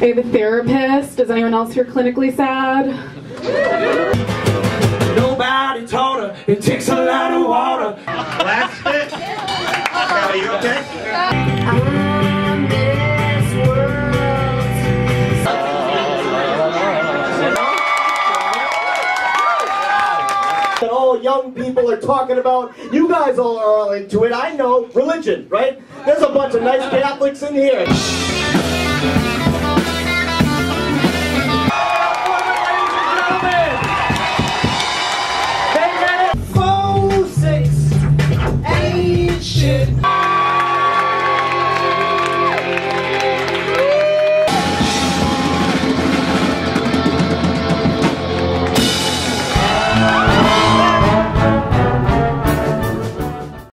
I have a therapist. Is anyone else here clinically sad? Nobody taught her. It takes a lot of water. Last bit. Are you okay? that all young people are talking about. You guys all are all into it. I know religion, right? There's a bunch of nice Catholics in here.